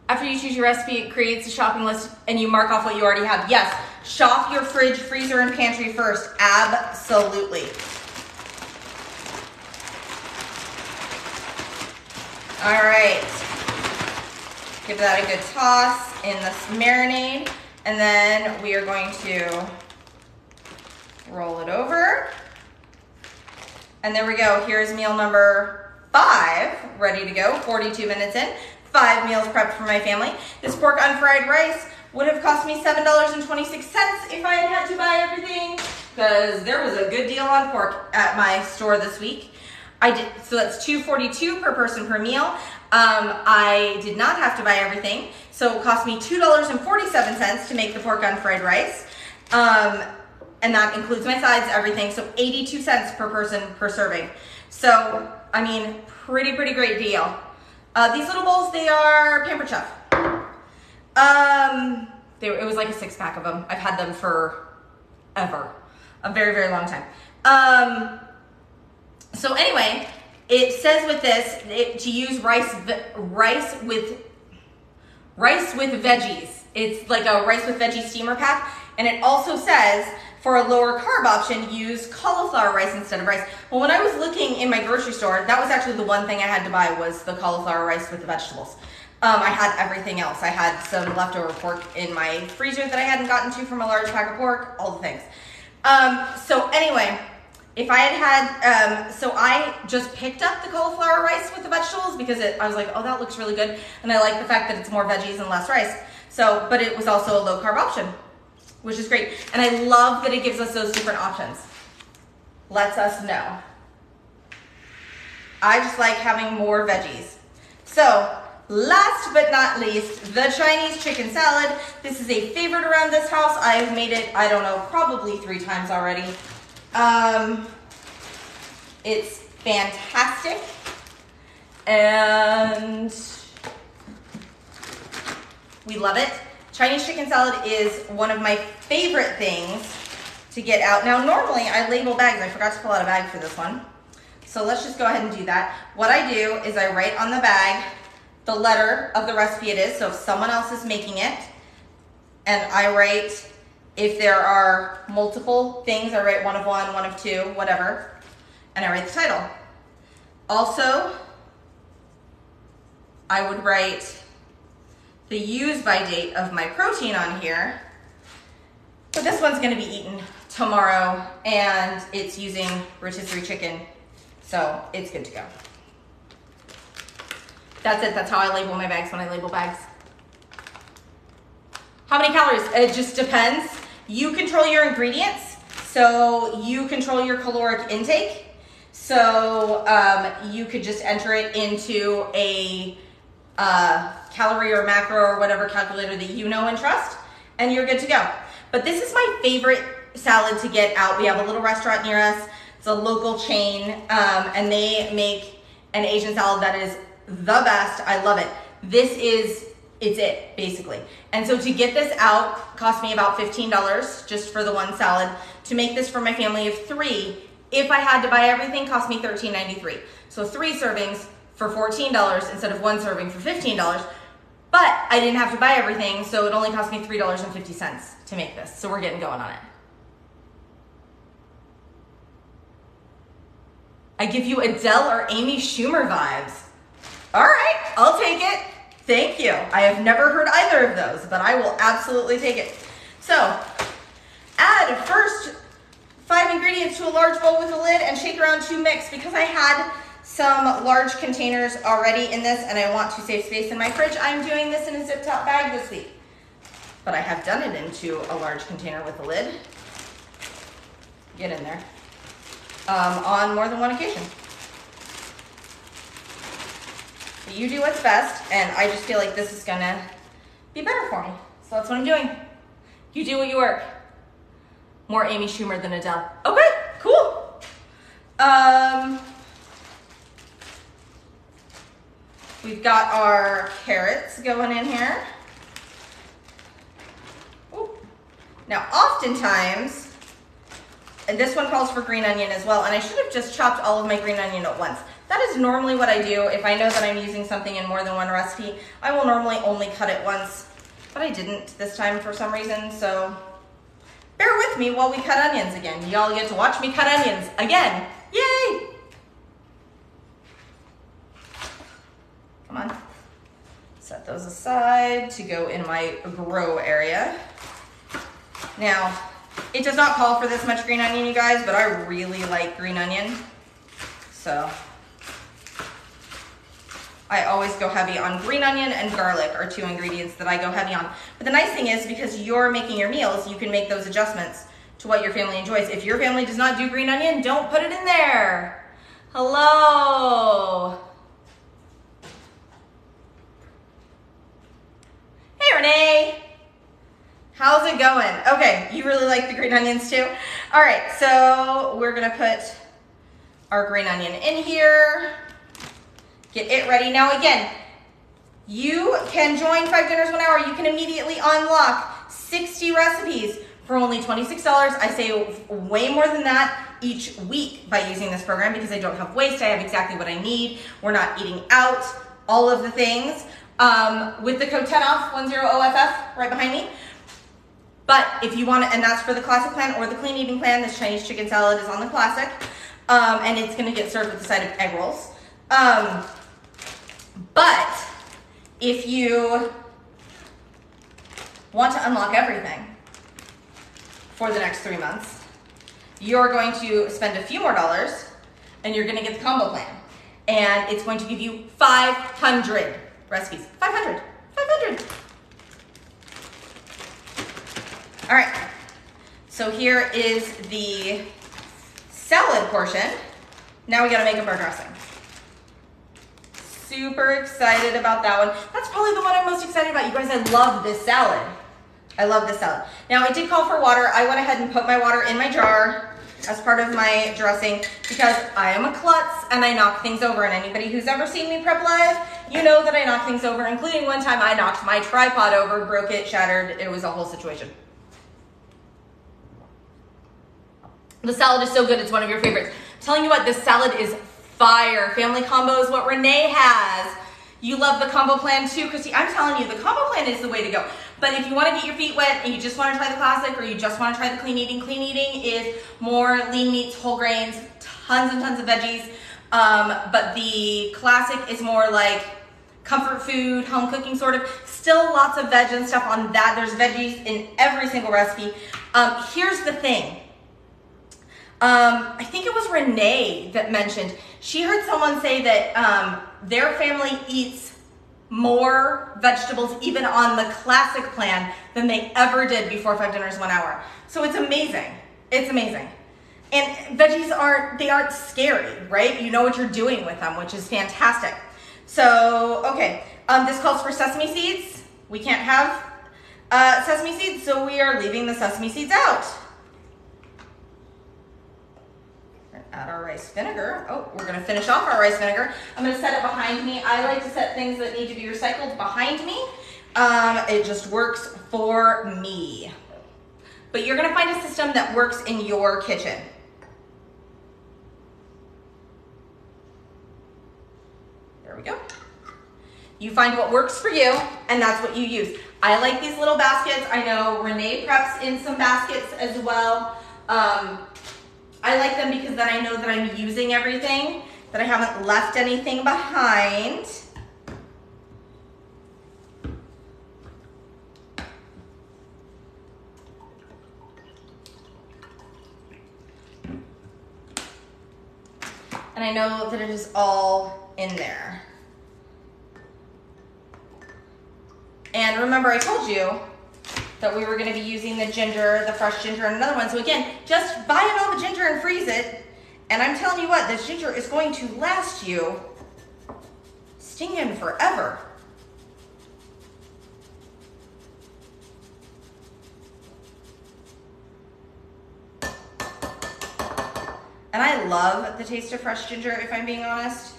After you choose your recipe, it creates a shopping list and you mark off what you already have. Yes, shop your fridge, freezer, and pantry first. Absolutely. All right. Give that a good toss in this marinade. And then we are going to roll it over. And there we go. Here's meal number five, ready to go, 42 minutes in. Five meals prepped for my family. This pork unfried rice would have cost me $7.26 if I had had to buy everything because there was a good deal on pork at my store this week. I did, so that's 242 per person per meal. Um, I did not have to buy everything, so it cost me $2.47 to make the pork unfried rice. Um, and that includes my sides, everything. So 82 cents per person per serving. So, I mean, pretty, pretty great deal. Uh, these little bowls, they are Pampered Chef. Um, they, it was like a six pack of them. I've had them for ever, a very, very long time. Um, so anyway, it says with this it, to use rice, rice with rice with veggies. It's like a rice with veggie steamer pack, and it also says for a lower carb option, use cauliflower rice instead of rice. Well, when I was looking in my grocery store, that was actually the one thing I had to buy was the cauliflower rice with the vegetables. Um, I had everything else. I had some leftover pork in my freezer that I hadn't gotten to from a large pack of pork, all the things. Um, so anyway, if I had had, um, so I just picked up the cauliflower rice with the vegetables because it, I was like, oh, that looks really good. And I like the fact that it's more veggies and less rice. So, but it was also a low carb option which is great. And I love that it gives us those different options. Lets us know. I just like having more veggies. So, last but not least, the Chinese chicken salad. This is a favorite around this house. I've made it, I don't know, probably three times already. Um, it's fantastic. And we love it. Chinese chicken salad is one of my favorite things to get out. Now, normally I label bags. I forgot to pull out a bag for this one. So let's just go ahead and do that. What I do is I write on the bag the letter of the recipe it is. So if someone else is making it, and I write if there are multiple things, I write one of one, one of two, whatever, and I write the title. Also, I would write the use by date of my protein on here. But this one's gonna be eaten tomorrow and it's using rotisserie chicken, so it's good to go. That's it, that's how I label my bags when I label bags. How many calories? It just depends. You control your ingredients, so you control your caloric intake. So um, you could just enter it into a uh, calorie or macro or whatever calculator that you know and trust, and you're good to go. But this is my favorite salad to get out. We have a little restaurant near us. It's a local chain, um, and they make an Asian salad that is the best. I love it. This is it's it basically. And so to get this out cost me about $15 just for the one salad. To make this for my family of three, if I had to buy everything, cost me $13.93. So three servings for $14 instead of one serving for $15. But I didn't have to buy everything, so it only cost me $3.50 to make this. So we're getting going on it. I give you Adele or Amy Schumer vibes. All right, I'll take it. Thank you. I have never heard either of those, but I will absolutely take it. So, add first five ingredients to a large bowl with a lid and shake around to mix. Because I had some large containers already in this and I want to save space in my fridge. I'm doing this in a zip top bag this week. But I have done it into a large container with a lid. Get in there. Um, on more than one occasion. You do what's best and I just feel like this is gonna be better for me. So that's what I'm doing. You do what you work. More Amy Schumer than Adele. Okay, cool. Um, We've got our carrots going in here. Ooh. Now, oftentimes, and this one calls for green onion as well, and I should have just chopped all of my green onion at once. That is normally what I do. If I know that I'm using something in more than one recipe, I will normally only cut it once, but I didn't this time for some reason, so bear with me while we cut onions again. Y'all get to watch me cut onions again. Yay! Come on. Set those aside to go in my grow area. Now, it does not call for this much green onion, you guys, but I really like green onion. So, I always go heavy on green onion and garlic are two ingredients that I go heavy on. But the nice thing is because you're making your meals, you can make those adjustments to what your family enjoys. If your family does not do green onion, don't put it in there. Hello. Renee. How's it going? Okay, you really like the green onions too? All right, so we're gonna put our green onion in here. Get it ready. Now again, you can join Five Dinners One Hour. You can immediately unlock 60 recipes for only $26. I say way more than that each week by using this program because I don't have waste. I have exactly what I need. We're not eating out, all of the things. Um, with the code 10 off, 10OFF right behind me. But if you want to, and that's for the classic plan or the clean eating plan, this Chinese chicken salad is on the classic. Um, and it's going to get served with the side of egg rolls. Um, but if you want to unlock everything for the next three months, you're going to spend a few more dollars and you're going to get the combo plan. And it's going to give you 500 recipes. 500. 500. All right. So here is the salad portion. Now we got to make up our dressing. Super excited about that one. That's probably the one I'm most excited about. You guys, I love this salad. I love this salad. Now I did call for water. I went ahead and put my water in my jar as part of my dressing because I am a klutz and I knock things over. And anybody who's ever seen me prep live, you know that I knock things over, including one time I knocked my tripod over, broke it, shattered. It was a whole situation. The salad is so good, it's one of your favorites. I'm telling you what, this salad is fire. Family combo is what Renee has. You love the combo plan too, Christy. I'm telling you, the combo plan is the way to go. But if you want to get your feet wet and you just want to try the classic or you just want to try the clean eating, clean eating is more lean meats, whole grains, tons and tons of veggies. Um, but the classic is more like comfort food, home cooking sort of. Still lots of veg and stuff on that. There's veggies in every single recipe. Um, here's the thing. Um, I think it was Renee that mentioned, she heard someone say that um, their family eats more vegetables even on the classic plan than they ever did before five dinners one hour. So it's amazing. It's amazing. And veggies aren't, they aren't scary, right? You know what you're doing with them, which is fantastic. So, okay, um, this calls for sesame seeds. We can't have uh, sesame seeds, so we are leaving the sesame seeds out. Add our rice vinegar. Oh, we're gonna finish off our rice vinegar. I'm gonna set it behind me. I like to set things that need to be recycled behind me. Um, it just works for me. But you're gonna find a system that works in your kitchen. There we go. You find what works for you, and that's what you use. I like these little baskets. I know Renee preps in some baskets as well. Um, I like them because then I know that I'm using everything, that I haven't left anything behind. And I know that it is all in there. And remember I told you that we were gonna be using the ginger, the fresh ginger, and another one. So again, just buy it all the ginger and freeze it. And I'm telling you what, this ginger is going to last you stinging forever. And I love the taste of fresh ginger, if I'm being honest.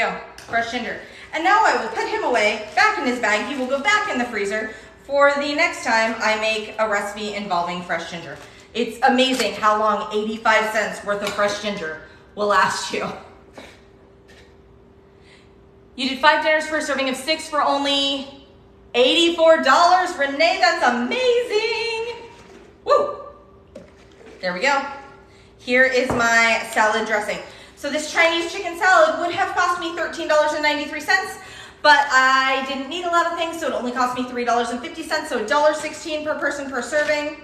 Go, fresh ginger. And now I will put him away, back in his bag. He will go back in the freezer for the next time I make a recipe involving fresh ginger. It's amazing how long 85 cents worth of fresh ginger will last you. You did five dinners for a serving of six for only $84. Renee, that's amazing. Woo! There we go. Here is my salad dressing. So this Chinese chicken salad would have cost me $13.93, but I didn't need a lot of things, so it only cost me $3.50, so $1.16 per person per serving.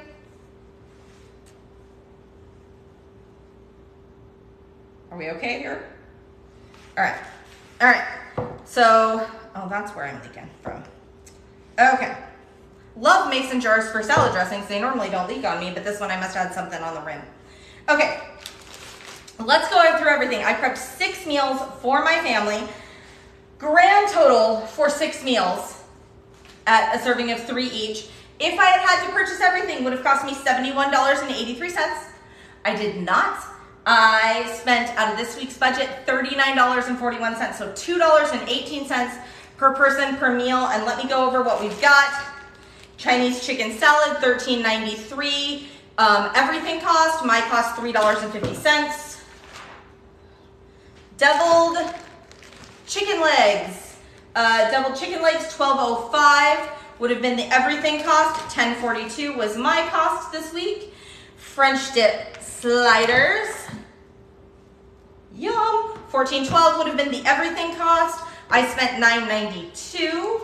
Are we okay here? All right, all right. So, oh, that's where I'm leaking from. Okay. Love mason jars for salad dressings. They normally don't leak on me, but this one I must add something on the rim. Okay, let's go through everything. I prepped six meals for my family. Grand total for six meals at a serving of three each. If I had had to purchase everything, would have cost me $71.83. I did not. I spent out of this week's budget $39.41, so $2.18 per person per meal. And let me go over what we've got. Chinese chicken salad, $13.93. Um, everything cost, my cost $3.50. Deviled chicken legs. Uh, deviled chicken legs, 12.05 would have been the everything cost. 10.42 was my cost this week. French dip sliders. Yum. 14.12 would have been the everything cost. I spent 9.92.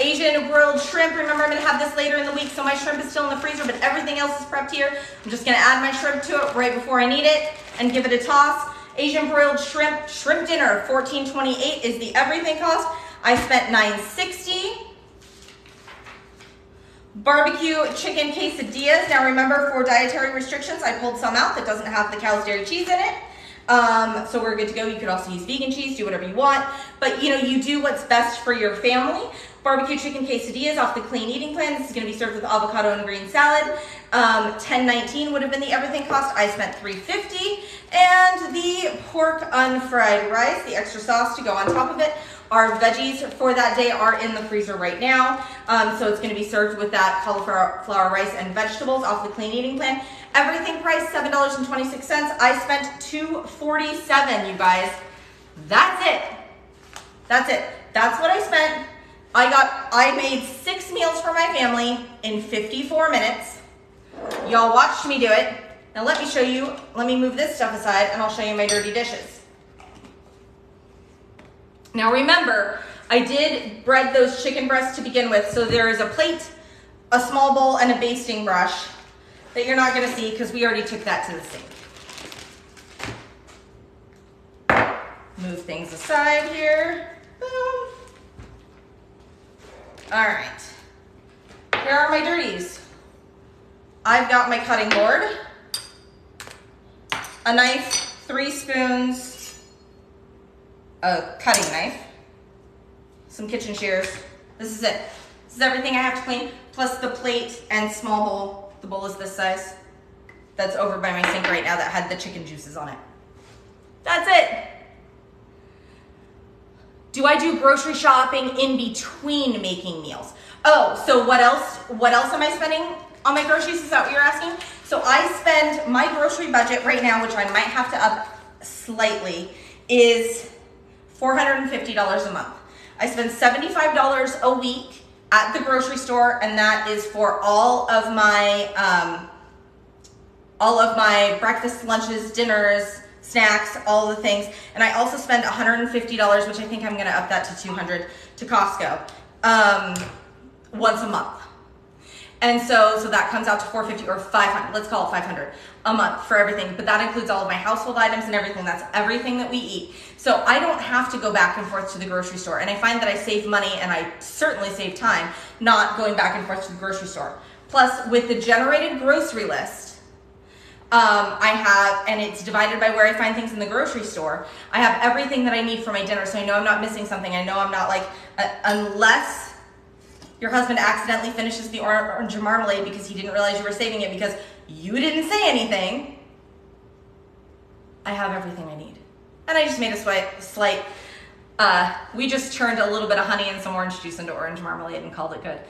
Asian grilled shrimp. Remember, I'm gonna have this later in the week, so my shrimp is still in the freezer, but everything else is prepped here. I'm just gonna add my shrimp to it right before I need it and give it a toss. Asian broiled shrimp, shrimp dinner, 14.28 is the everything cost. I spent 9.60. Barbecue chicken quesadillas. Now remember, for dietary restrictions, I pulled some out that doesn't have the cow's dairy cheese in it. Um, so we're good to go. You could also use vegan cheese, do whatever you want. But you know, you do what's best for your family. Barbecue chicken quesadillas off the clean eating plan. This is gonna be served with avocado and green salad. Um, 10.19 would have been the everything cost. I spent 3.50. And the pork unfried rice, the extra sauce to go on top of it. Our veggies for that day are in the freezer right now. Um, so it's gonna be served with that cauliflower rice and vegetables off the clean eating plan. Everything price $7.26. I spent $2.47, you guys. That's it. That's it. That's what I spent. I got, I made six meals for my family in 54 minutes. Y'all watched me do it. Now let me show you, let me move this stuff aside and I'll show you my dirty dishes. Now remember, I did bread those chicken breasts to begin with, so there is a plate, a small bowl, and a basting brush that you're not gonna see because we already took that to the sink. Move things aside here. Boom. All right. Here are my dirties. I've got my cutting board, a knife, three spoons, a cutting knife, some kitchen shears. This is it. This is everything I have to clean, plus the plate and small bowl. The bowl is this size. That's over by my sink right now that had the chicken juices on it. That's it. Do I do grocery shopping in between making meals? Oh, so what else? What else am I spending on my groceries? Is that what you're asking? So I spend my grocery budget right now, which I might have to up slightly, is $450 a month. I spend $75 a week at the grocery store, and that is for all of my um, all of my breakfast, lunches, dinners, snacks, all the things. And I also spend $150, which I think I'm gonna up that to 200 to Costco um, once a month. And so, so that comes out to 450 or 500, let's call it 500 a month for everything. But that includes all of my household items and everything. That's everything that we eat. So I don't have to go back and forth to the grocery store. And I find that I save money and I certainly save time not going back and forth to the grocery store. Plus, with the generated grocery list, um, I have, and it's divided by where I find things in the grocery store. I have everything that I need for my dinner, so I know I'm not missing something. I know I'm not like, uh, unless your husband accidentally finishes the orange marmalade because he didn't realize you were saving it because you didn't say anything. I have everything I need. And I just made a slight, slight uh, we just turned a little bit of honey and some orange juice into orange marmalade and called it good.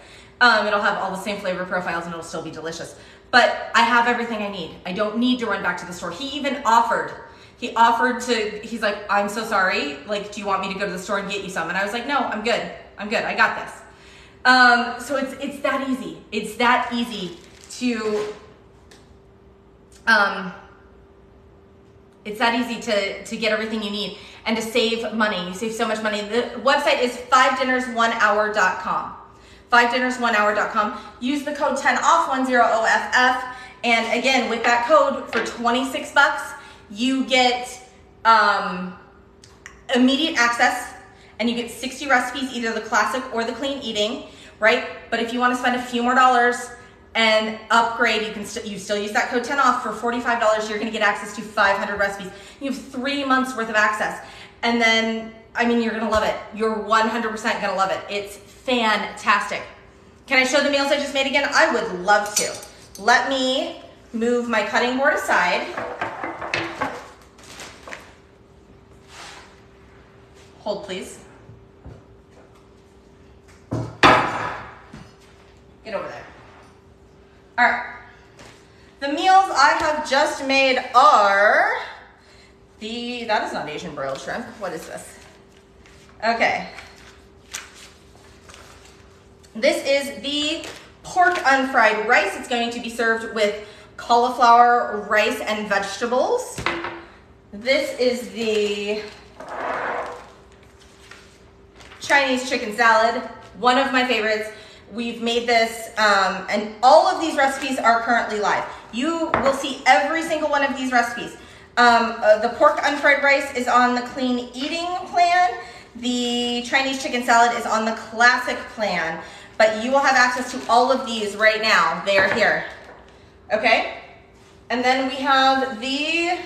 Um, it'll have all the same flavor profiles and it'll still be delicious. But I have everything I need. I don't need to run back to the store. He even offered, he offered to, he's like, I'm so sorry. Like, do you want me to go to the store and get you some? And I was like, no, I'm good. I'm good. I got this. Um, so it's, it's that easy. It's that easy to, um, it's that easy to, to get everything you need and to save money. You save so much money. The website is fivedinnersonehour.com. Fivedinnersonehour.com. Use the code 10OFF, 10OFF. And again, with that code for 26 bucks, you get um, immediate access and you get 60 recipes, either the classic or the clean eating, right? But if you want to spend a few more dollars, and upgrade, you can st- you still use that code 10 off for $45. You're gonna get access to 500 recipes. You have three months worth of access. And then, I mean, you're gonna love it. You're 100% gonna love it. It's fantastic. Can I show the meals I just made again? I would love to. Let me move my cutting board aside. Hold, please. Get over there. All right. The meals I have just made are the, that is not Asian broiled shrimp. What is this? Okay. This is the pork unfried rice. It's going to be served with cauliflower, rice, and vegetables. This is the Chinese chicken salad, one of my favorites. We've made this, um, and all of these recipes are currently live. You will see every single one of these recipes. Um, uh, the pork unfried rice is on the clean eating plan. The Chinese chicken salad is on the classic plan, but you will have access to all of these right now. They are here. Okay? And then we have the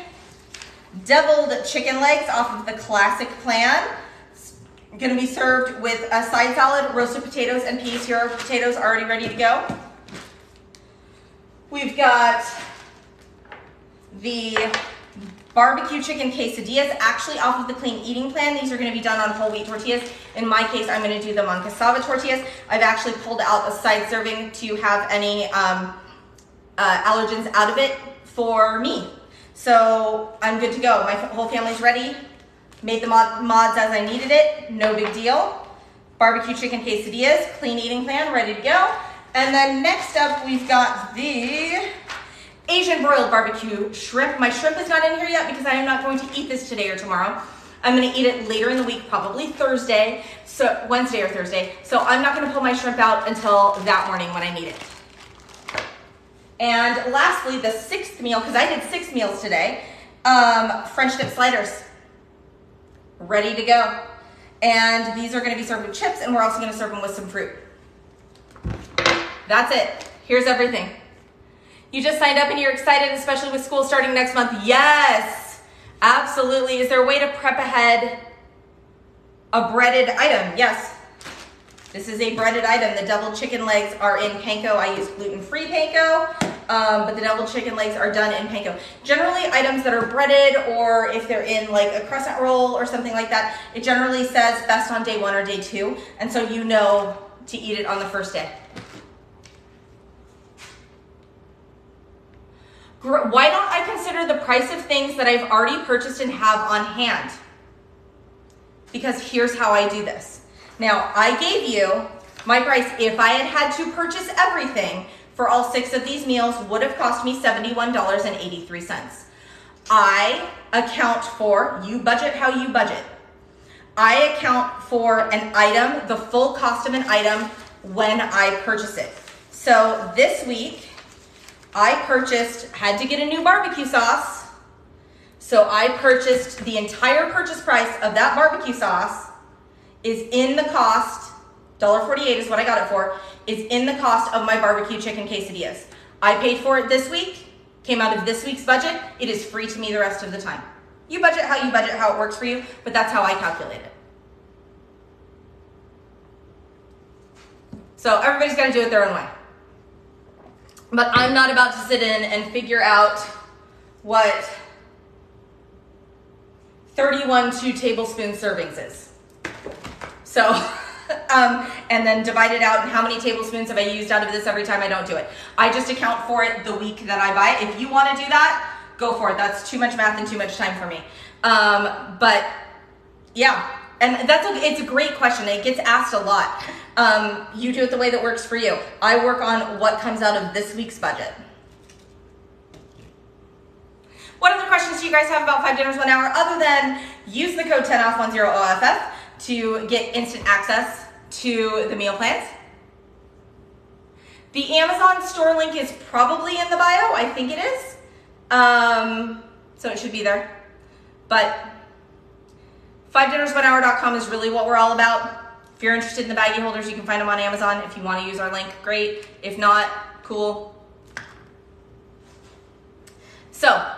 deviled chicken legs off of the classic plan. Gonna be served with a side salad, roasted potatoes and peas. Here are potatoes already ready to go. We've got the barbecue chicken quesadillas, actually off of the clean eating plan. These are gonna be done on whole wheat tortillas. In my case, I'm gonna do them on cassava tortillas. I've actually pulled out a side serving to have any um, uh, allergens out of it for me. So I'm good to go. My whole family's ready. Made the mod mods as I needed it, no big deal. Barbecue chicken quesadillas, clean eating plan, ready to go. And then next up, we've got the Asian broiled barbecue shrimp. My shrimp is not in here yet because I am not going to eat this today or tomorrow. I'm gonna eat it later in the week, probably Thursday, so Wednesday or Thursday. So I'm not gonna pull my shrimp out until that morning when I need it. And lastly, the sixth meal, because I did six meals today, um, French dip sliders ready to go. And these are gonna be served with chips and we're also gonna serve them with some fruit. That's it. Here's everything. You just signed up and you're excited, especially with school starting next month. Yes, absolutely. Is there a way to prep ahead a breaded item? Yes. This is a breaded item. The deviled chicken legs are in panko. I use gluten-free panko, um, but the deviled chicken legs are done in panko. Generally, items that are breaded or if they're in like a crescent roll or something like that, it generally says best on day one or day two. And so you know to eat it on the first day. Why don't I consider the price of things that I've already purchased and have on hand? Because here's how I do this. Now, I gave you my price. If I had had to purchase everything for all six of these meals would have cost me $71.83. I account for, you budget how you budget. I account for an item, the full cost of an item when I purchase it. So this week, I purchased, had to get a new barbecue sauce. So I purchased the entire purchase price of that barbecue sauce is in the cost, $1.48 is what I got it for, is in the cost of my barbecue chicken quesadillas. I paid for it this week, came out of this week's budget. It is free to me the rest of the time. You budget how you budget, how it works for you, but that's how I calculate it. So everybody's to do it their own way. But I'm not about to sit in and figure out what 31 two tablespoon servings is. So, um, and then divide it out and how many tablespoons have I used out of this every time I don't do it. I just account for it the week that I buy. it. If you want to do that, go for it. That's too much math and too much time for me. Um, but yeah, and that's a, it's a great question. It gets asked a lot. Um, you do it the way that works for you. I work on what comes out of this week's budget. What other questions do you guys have about five dinners one hour other than use the code 10off10OFF to get instant access to the meal plans? The Amazon store link is probably in the bio. I think it is. Um, so it should be there. But five dinners is really what we're all about. If you're interested in the baggie holders, you can find them on Amazon. If you want to use our link, great. If not, cool. So,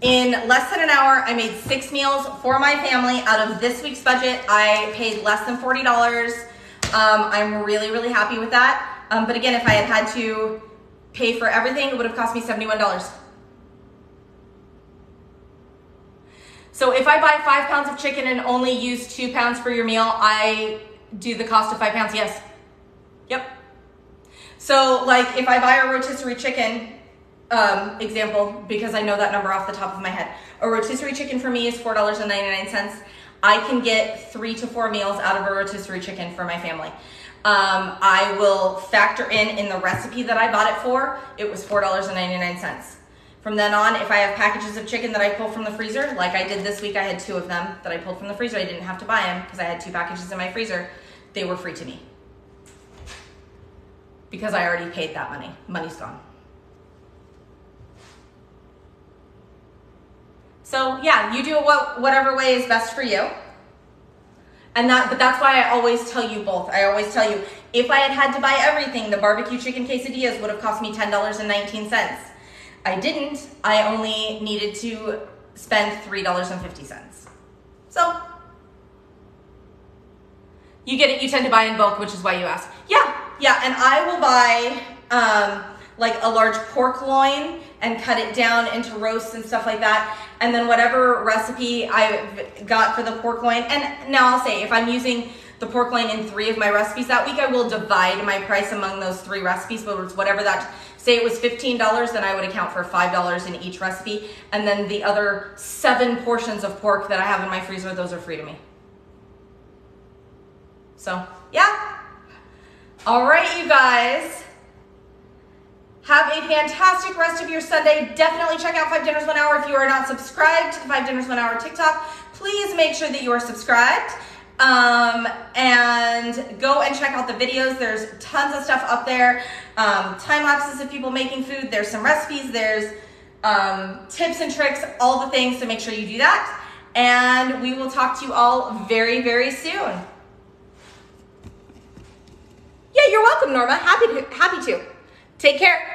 in less than an hour, I made six meals for my family out of this week's budget. I paid less than $40. Um, I'm really, really happy with that. Um, but again, if I had had to pay for everything, it would have cost me $71. So if I buy five pounds of chicken and only use two pounds for your meal, I do the cost of five pounds, yes. Yep. So like if I buy a rotisserie chicken, um, example, because I know that number off the top of my head, a rotisserie chicken for me is $4.99. I can get three to four meals out of a rotisserie chicken for my family. Um, I will factor in in the recipe that I bought it for, it was $4.99. From then on, if I have packages of chicken that I pull from the freezer, like I did this week, I had two of them that I pulled from the freezer. I didn't have to buy them because I had two packages in my freezer. They were free to me because I already paid that money. Money's gone. So yeah, you do what, whatever way is best for you. And that, but that's why I always tell you both. I always tell you, if I had had to buy everything, the barbecue chicken quesadillas would have cost me $10.19. I didn't, I only needed to spend $3.50. So, you get it, you tend to buy in bulk, which is why you ask. Yeah, yeah, and I will buy um, like a large pork loin and cut it down into roasts and stuff like that. And then whatever recipe I've got for the pork loin, and now I'll say if I'm using the pork loin in three of my recipes that week, I will divide my price among those three recipes, but it's whatever that Say it was $15, then I would account for $5 in each recipe. And then the other seven portions of pork that I have in my freezer, those are free to me. So, yeah. All right, you guys. Have a fantastic rest of your Sunday. Definitely check out Five Dinners One Hour. If you are not subscribed to the Five Dinners One Hour TikTok, please make sure that you are subscribed. Um, and go and check out the videos. There's tons of stuff up there. Um, time lapses of people making food. There's some recipes. There's um, tips and tricks, all the things. So make sure you do that. And we will talk to you all very, very soon. Yeah, you're welcome, Norma. Happy to. Happy to. Take care.